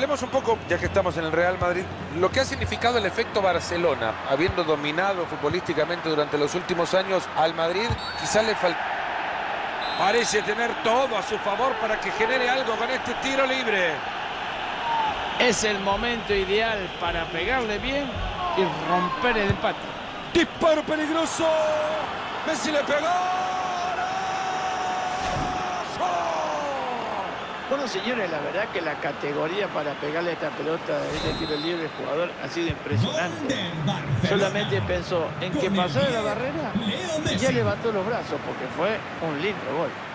Hablemos un poco, ya que estamos en el Real Madrid, lo que ha significado el efecto Barcelona, habiendo dominado futbolísticamente durante los últimos años al Madrid, quizás le falta... Parece tener todo a su favor para que genere algo con este tiro libre. Es el momento ideal para pegarle bien y romper el empate. Disparo peligroso. Messi le pegó. Bueno, señores, la verdad que la categoría para pegarle esta pelota de este tiro libre del jugador ha sido impresionante. Solamente pensó en que pasara la barrera y ya levantó los brazos porque fue un lindo gol.